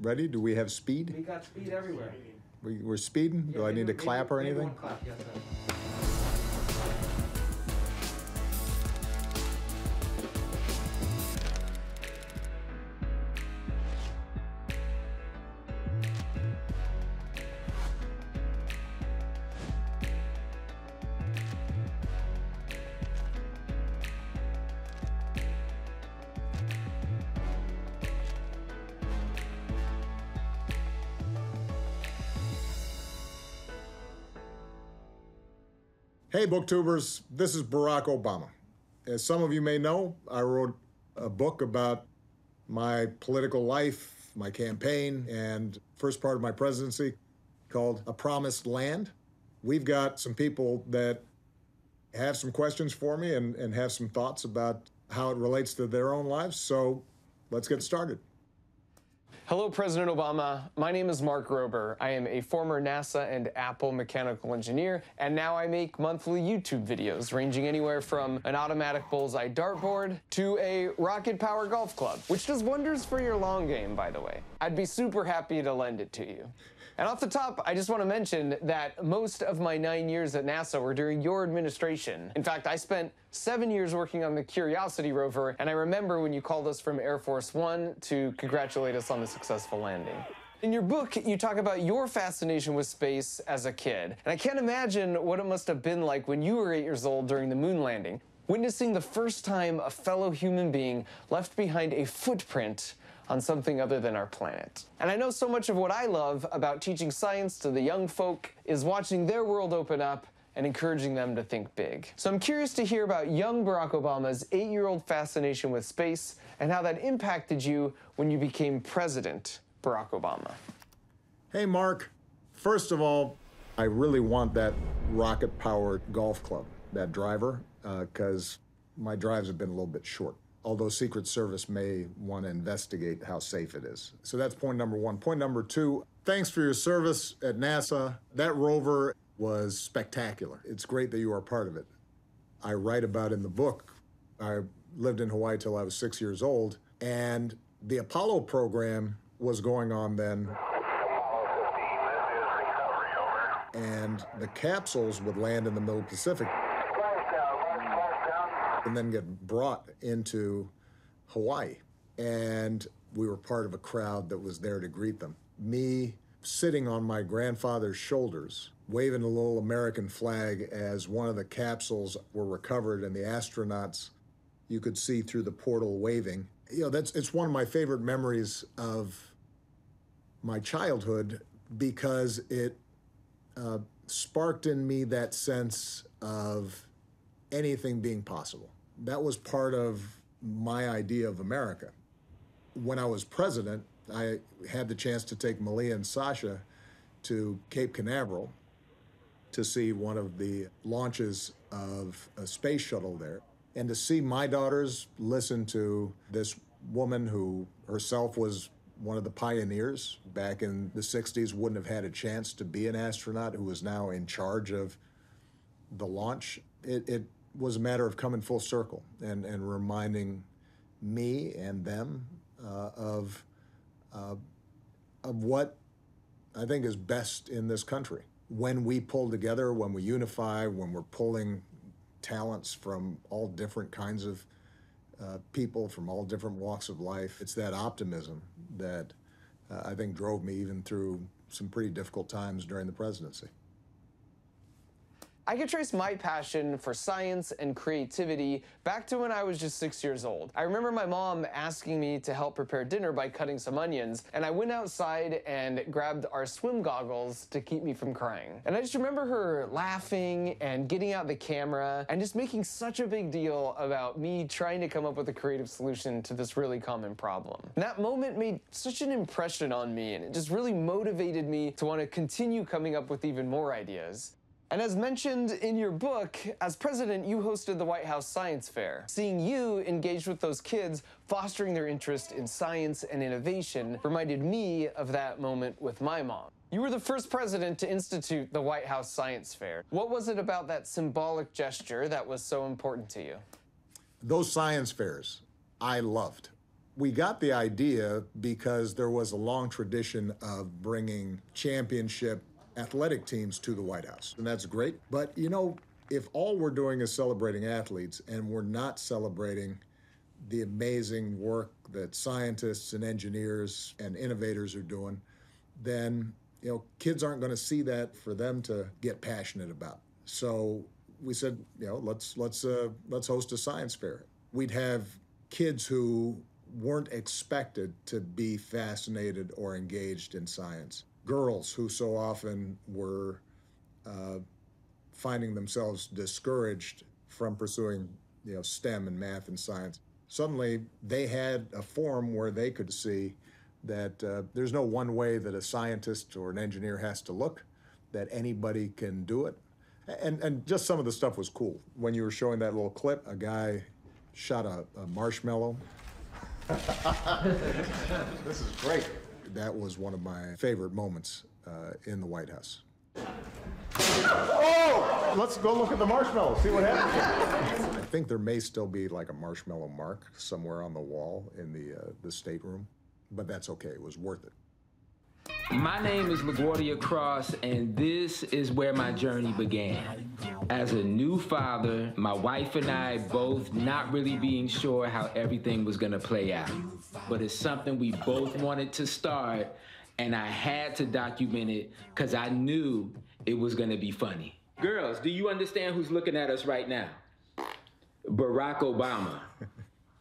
ready? Do we have speed? We got speed everywhere. We, we're speeding? Do I need to clap or anything? clap, yes, Hey, booktubers, this is Barack Obama. As some of you may know, I wrote a book about my political life, my campaign, and first part of my presidency called A Promised Land. We've got some people that have some questions for me and, and have some thoughts about how it relates to their own lives. So let's get started. Hello, President Obama. My name is Mark Rober. I am a former NASA and Apple mechanical engineer, and now I make monthly YouTube videos ranging anywhere from an automatic bullseye dartboard to a rocket power golf club, which does wonders for your long game, by the way. I'd be super happy to lend it to you. And off the top, I just want to mention that most of my nine years at NASA were during your administration. In fact, I spent seven years working on the Curiosity rover, and I remember when you called us from Air Force One to congratulate us on the successful landing. In your book, you talk about your fascination with space as a kid, and I can't imagine what it must have been like when you were eight years old during the moon landing, witnessing the first time a fellow human being left behind a footprint on something other than our planet. And I know so much of what I love about teaching science to the young folk is watching their world open up and encouraging them to think big. So I'm curious to hear about young Barack Obama's eight year old fascination with space and how that impacted you when you became President Barack Obama. Hey, Mark. First of all, I really want that rocket powered golf club, that driver, uh, because my drives have been a little bit short. Although Secret Service may want to investigate how safe it is. So that's point number one. Point number two thanks for your service at NASA. That rover was spectacular. It's great that you are part of it. I write about in the book. I lived in Hawaii till I was six years old, and the Apollo program was going on then. And the capsules would land in the middle Pacific and then get brought into Hawaii. And we were part of a crowd that was there to greet them. Me sitting on my grandfather's shoulders, waving a little American flag as one of the capsules were recovered and the astronauts you could see through the portal waving. You know, that's it's one of my favorite memories of my childhood because it uh, sparked in me that sense of anything being possible. That was part of my idea of America. When I was president, I had the chance to take Malia and Sasha to Cape Canaveral to see one of the launches of a space shuttle there. And to see my daughters listen to this woman who herself was one of the pioneers back in the 60s, wouldn't have had a chance to be an astronaut, who was now in charge of the launch. It, it was a matter of coming full circle and, and reminding me and them uh, of, uh, of what I think is best in this country. When we pull together, when we unify, when we're pulling talents from all different kinds of uh, people from all different walks of life, it's that optimism that uh, I think drove me even through some pretty difficult times during the presidency. I could trace my passion for science and creativity back to when I was just six years old. I remember my mom asking me to help prepare dinner by cutting some onions, and I went outside and grabbed our swim goggles to keep me from crying. And I just remember her laughing and getting out the camera and just making such a big deal about me trying to come up with a creative solution to this really common problem. And that moment made such an impression on me, and it just really motivated me to want to continue coming up with even more ideas. And as mentioned in your book, as president, you hosted the White House Science Fair. Seeing you engaged with those kids, fostering their interest in science and innovation, reminded me of that moment with my mom. You were the first president to institute the White House Science Fair. What was it about that symbolic gesture that was so important to you? Those science fairs I loved We got the idea because there was a long tradition of bringing championship athletic teams to the White House, and that's great. But you know, if all we're doing is celebrating athletes and we're not celebrating the amazing work that scientists and engineers and innovators are doing, then you know kids aren't going to see that for them to get passionate about. So we said, you know, let's let's uh, let's host a science fair. We'd have kids who weren't expected to be fascinated or engaged in science. Girls who so often were uh, finding themselves discouraged from pursuing, you know, STEM and math and science. Suddenly, they had a forum where they could see that uh, there's no one way that a scientist or an engineer has to look, that anybody can do it. And, and just some of the stuff was cool. When you were showing that little clip, a guy shot a, a marshmallow. this is great. That was one of my favorite moments uh, in the White House. Oh, let's go look at the marshmallow, see what happens. I think there may still be like a marshmallow mark somewhere on the wall in the, uh, the stateroom, but that's okay. It was worth it. My name is LaGuardia Cross, and this is where my journey began. As a new father, my wife and I both not really being sure how everything was gonna play out. But it's something we both wanted to start, and I had to document it because I knew it was gonna be funny. Girls, do you understand who's looking at us right now? Barack Obama.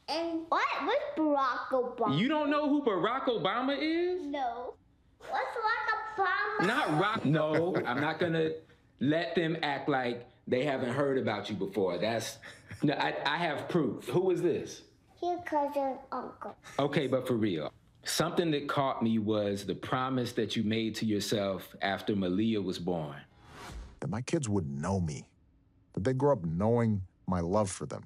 And what? What's Barack Obama? You don't know who Barack Obama is? No. What's Barack Obama? Not rock. No, I'm not gonna let them act like they haven't heard about you before. That's no. I, I have proof. Who is this? Your cousin, uncle. Okay, but for real, something that caught me was the promise that you made to yourself after Malia was born. That my kids would know me, that they grow up knowing my love for them,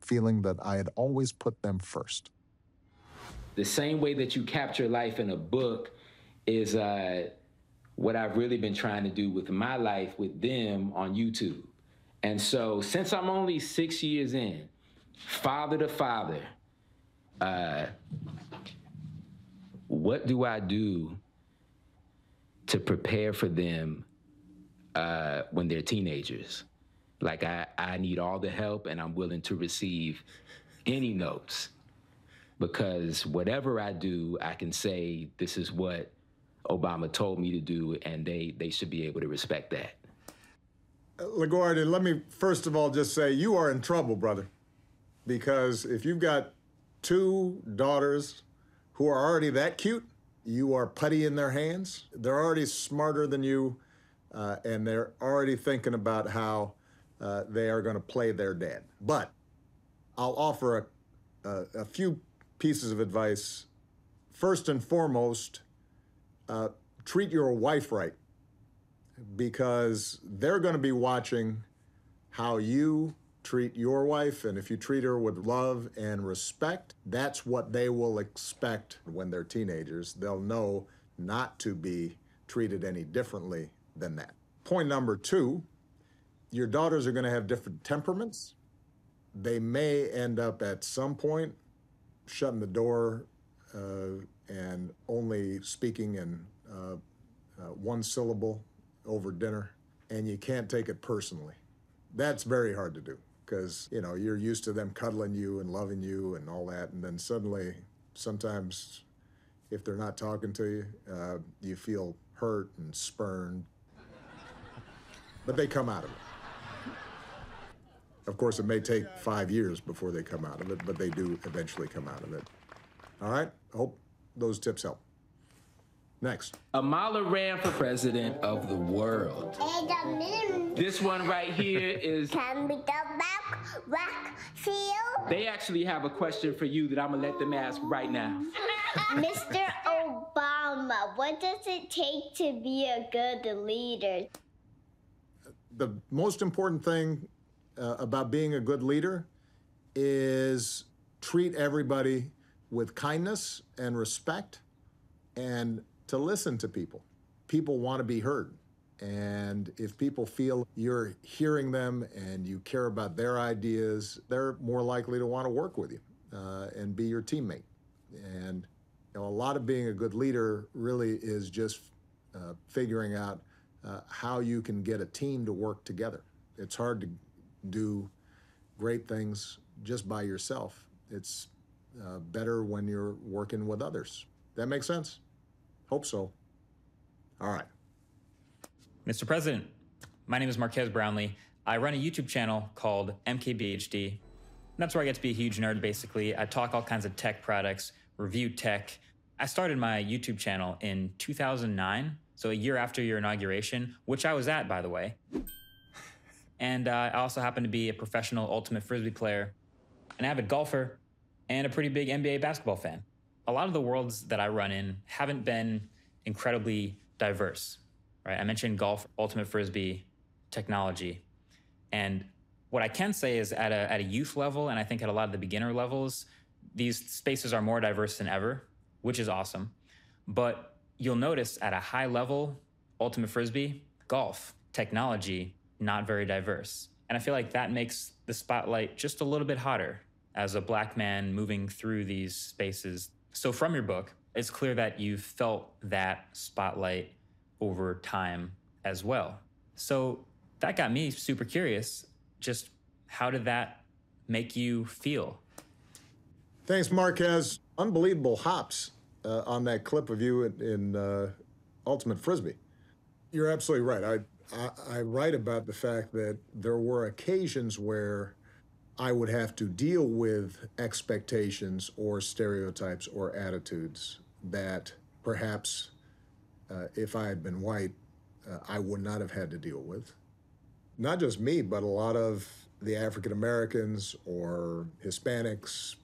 feeling that I had always put them first. The same way that you capture life in a book is uh, what I've really been trying to do with my life with them on YouTube. And so, since I'm only six years in, father to father, uh, what do I do to prepare for them uh, when they're teenagers? Like, I, I need all the help and I'm willing to receive any notes because whatever I do, I can say this is what Obama told me to do, and they, they should be able to respect that. LaGuardia, let me first of all just say you are in trouble, brother. Because if you've got two daughters who are already that cute, you are putty in their hands. They're already smarter than you, uh, and they're already thinking about how uh, they are going to play their dad. But I'll offer a, a, a few pieces of advice. First and foremost, uh, treat your wife right because they're going to be watching how you treat your wife. And if you treat her with love and respect, that's what they will expect when they're teenagers. They'll know not to be treated any differently than that. Point number two your daughters are going to have different temperaments. They may end up at some point shutting the door and only speaking in uh, uh, one syllable over dinner, and you can't take it personally. That's very hard to do because you know you're used to them cuddling you and loving you and all that, and then suddenly, sometimes, if they're not talking to you, uh, you feel hurt and spurned. But they come out of it. Of course, it may take five years before they come out of it, but they do eventually come out of it. All right? I hope those tips help. Next. Amala ran for president of the world. And the moon This one right here is. can we go back rock field. They actually have a question for you that I'm gonna let them ask right now. Mr. Obama, what does it take to be a good leader? the most important thing uh, about being a good leader is treat everybody with kindness and respect and to listen to people. People want to be heard. And if people feel you're hearing them and you care about their ideas, they're more likely to want to work with you uh, and be your teammate. And you know, a lot of being a good leader really is just uh, figuring out uh, how you can get a team to work together. It's hard to do great things just by yourself. It's uh, better when you're working with others. That makes sense? Hope so. All right. Mr. President, my name is Marques Brownlee. I run a YouTube channel called MKBHD. And That's where I get to be a huge nerd, basically. I talk all kinds of tech products, review tech. I started my YouTube channel in 2009, so a year after your inauguration, which I was at, by the way. And uh, I also happen to be a professional ultimate frisbee player, an avid golfer, and a pretty big NBA basketball fan. A lot of the worlds that I run in haven't been incredibly diverse, right? I mentioned golf, ultimate frisbee, technology. And what I can say is at a, at a youth level, and I think at a lot of the beginner levels, these spaces are more diverse than ever, which is awesome. But you'll notice at a high level, ultimate frisbee, golf, technology, not very diverse. And I feel like that makes the spotlight just a little bit hotter as a black man moving through these spaces. So, from your book, it's clear that you've felt that spotlight over time as well. So, that got me super curious. Just how did that make you feel? Thanks, Marques. Unbelievable hops uh, on that clip of you in, in uh, Ultimate Frisbee. You're absolutely right. I, I, I write about the fact that there were occasions where I would have to deal with expectations or stereotypes or attitudes that perhaps uh, if I had been white, uh, I would not have had to deal with. Not just me, but a lot of the African Americans or Hispanics,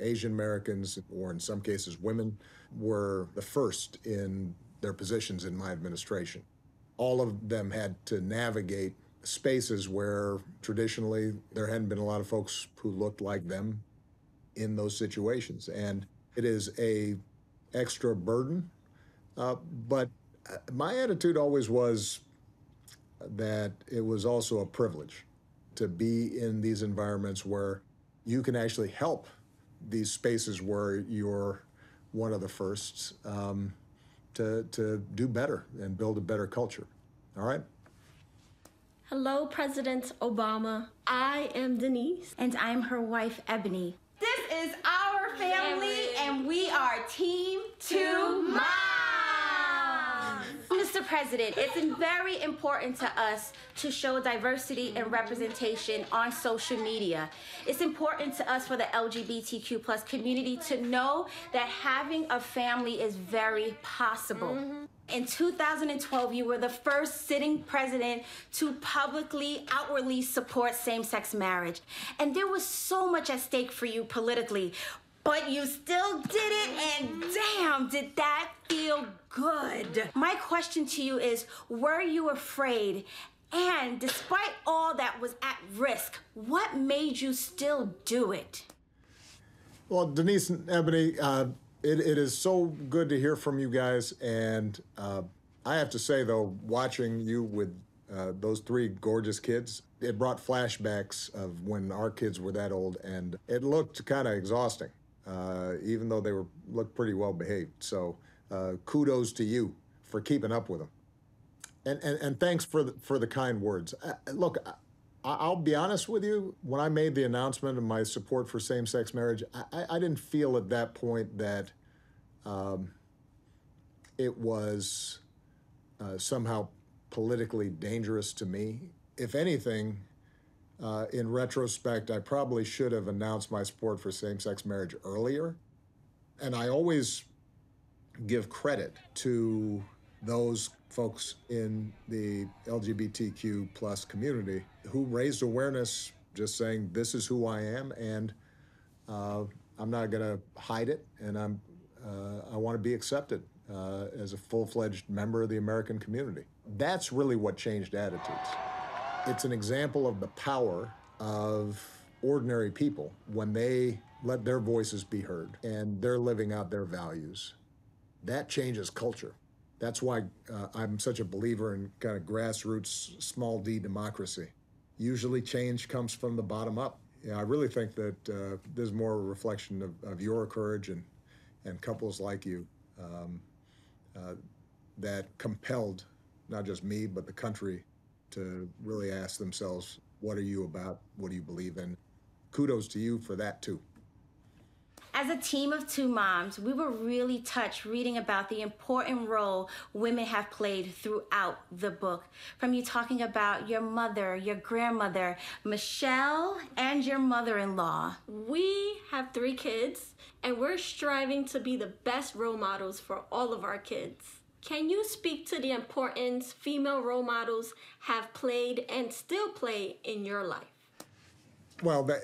Asian Americans, or in some cases women, were the first in their positions in my administration. All of them had to navigate spaces where traditionally there hadn't been a lot of folks who looked like them in those situations. And it is a extra burden. Uh, but uh, my attitude always was that it was also a privilege to be in these environments where you can actually help these spaces where you're one of the firsts um, to, to do better and build a better culture. All right? Hello, President Obama. I am Denise. And I'm her wife, Ebony. This is our family, and we are Team Two Moms. Mr. President, it's very important to us to show diversity and representation on social media. It's important to us for the LGBTQ plus community to know that having a family is very possible. Mm-hmm. In 2012, you were the first sitting president to publicly, outwardly support same sex marriage. And there was so much at stake for you politically. But you still did it, and damn, did that feel good. My question to you is Were you afraid? And despite all that was at risk, what made you still do it? Well, Denise and Ebony, uh, it, it is so good to hear from you guys. And uh, I have to say, though, watching you with uh, those three gorgeous kids, it brought flashbacks of when our kids were that old, and it looked kind of exhausting, uh, even though they were looked pretty well behaved. So uh, kudos to you for keeping up with them, and and, and thanks for the, for the kind words. Uh, look. I'll be honest with you. When I made the announcement of my support for same-sex marriage, I, I didn't feel at that point that um, it was uh, somehow politically dangerous to me. If anything, uh, in retrospect, I probably should have announced my support for same-sex marriage earlier. And I always give credit to those folks in the LGBTQ plus community who raised awareness, just saying this is who I am, and uh, I'm not going to hide it, and I'm uh, I want to be accepted uh, as a full-fledged member of the American community. That's really what changed attitudes. It's an example of the power of ordinary people when they let their voices be heard and they're living out their values. That changes culture. That's why uh, I'm such a believer in kind of grassroots, small d democracy. Usually change comes from the bottom up. Yeah, I really think that uh, there's more a reflection of, of your courage and and couples like you um, uh, that compelled not just me, but the country to really ask themselves, what are you about? What do you believe in? Kudos to you for that, too. As a team of two moms, we were really touched reading about the important role women have played throughout the book. From you talking about your mother, your grandmother, Michelle, and your mother in law. We have three kids, and we're striving to be the best role models for all of our kids. Can you speak to the importance female role models have played and still play in your life? Well, uh,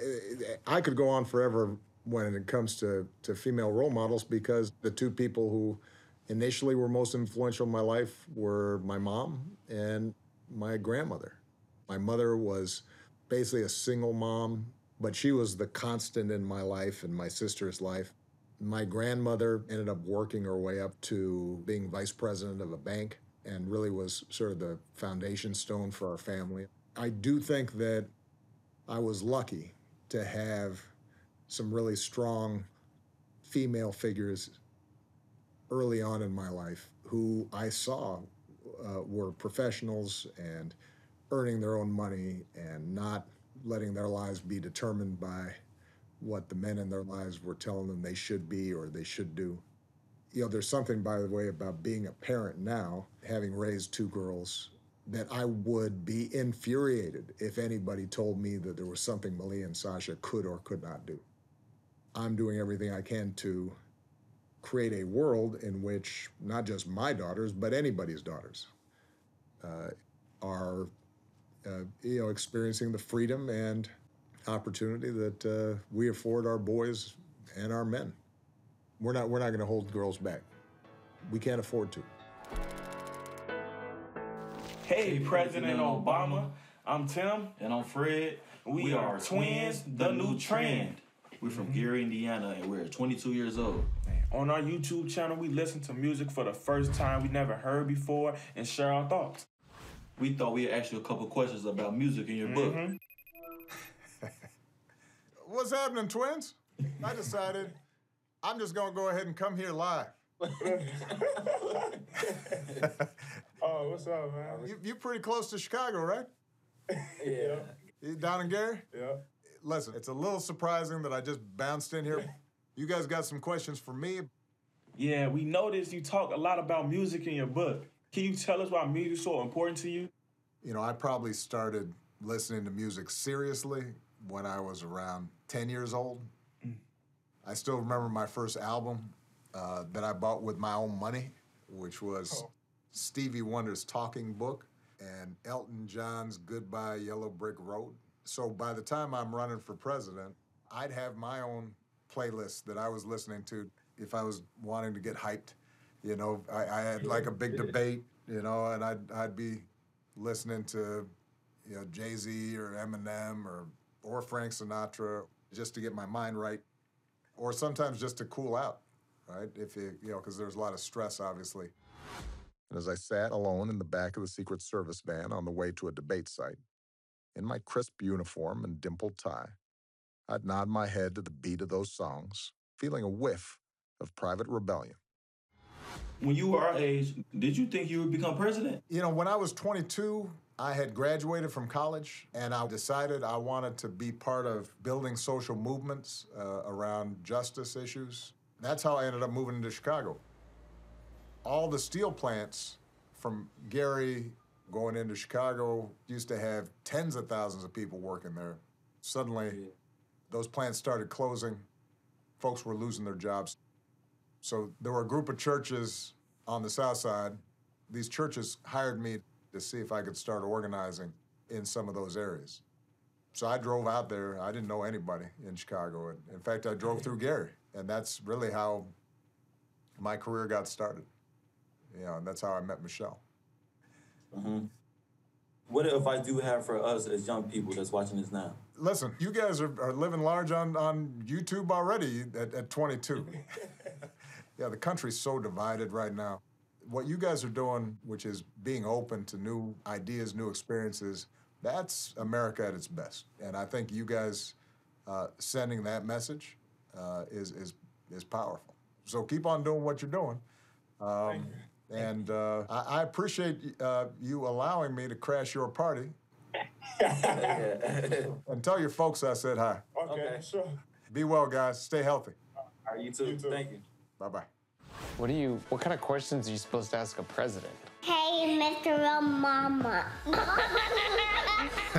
I could go on forever when it comes to, to female role models because the two people who initially were most influential in my life were my mom and my grandmother. My mother was basically a single mom, but she was the constant in my life and my sister's life. My grandmother ended up working her way up to being vice president of a bank and really was sort of the foundation stone for our family. I do think that I was lucky to have some really strong female figures early on in my life who I saw uh, were professionals and earning their own money and not letting their lives be determined by what the men in their lives were telling them they should be or they should do. You know, there's something, by the way, about being a parent now, having raised two girls, that I would be infuriated if anybody told me that there was something Malia and Sasha could or could not do. I'm doing everything I can to create a world in which not just my daughters, but anybody's daughters uh, are, uh, you know, experiencing the freedom and opportunity that uh, we afford our boys and our men. We're not, we're not going to hold girls back. We can't afford to. Hey, President Obama. I'm Tim. And I'm Fred. We, we are twins, the new trend. We're from Gary, Indiana, and we're 22 years old. On our YouTube channel, we listen to music for the first time we never heard before and share our thoughts. We thought we'd ask you a couple questions about music in your book. Mm-hmm. What's happening, twins? I decided I'm just gonna go ahead and come here live. oh, what's up, man? You, you're pretty close to Chicago, right? Yeah. You down in Gary? Yeah. Listen, it's a little surprising that I just bounced in here. You guys got some questions for me? Yeah, we noticed you talk a lot about music in your book. Can you tell us why music is so important to you? You know, I probably started listening to music seriously when I was around 10 years old. Mm. I still remember my first album uh, that I bought with my own money, which was oh. Stevie Wonder's Talking Book and Elton John's Goodbye Yellow Brick Road. So by the time I'm running for president, I'd have my own playlist that I was listening to if I was wanting to get hyped. You know, I, I had like a big debate, you know, and I'd, I'd be listening to, you know, Jay Z or Eminem or, or Frank Sinatra just to get my mind right, or sometimes just to cool out, right? If you, you know, because there's a lot of stress, obviously. And as I sat alone in the back of the Secret Service van on the way to a debate site, in my crisp uniform and dimpled tie, I'd nod my head to the beat of those songs, feeling a whiff of private rebellion. When you were our age, did you think you would become president? You know, when I was 22, I had graduated from college and I decided I wanted to be part of building social movements uh, around justice issues. That's how I ended up moving to Chicago. All the steel plants from Gary going into Chicago used to have tens of thousands of people working there. Suddenly, yeah. those plants started closing. Folks were losing their jobs. So there were a group of churches on the south side. These churches hired me to see if I could start organizing in some of those areas. So I drove out there. I didn't know anybody in Chicago. And in fact, I drove through Gary. And that's really how my career got started. You know, and that's how I met Michelle. Mm-hmm. What advice do you have for us as young people that's watching this now? Listen, you guys are, are living large on, on YouTube already at, at 22. yeah, the country's so divided right now. What you guys are doing, which is being open to new ideas, new experiences, that's America at its best. And I think you guys uh, sending that message uh, is, is, is powerful. So keep on doing what you're doing. Um, and uh, I, I appreciate uh, you allowing me to crash your party. and tell your folks I said hi. Okay, sure. Be well, guys. Stay healthy. All right, you too. Thank you. Bye bye. What do you? What kind of questions are you supposed to ask a president? Hey, Mr. Obama.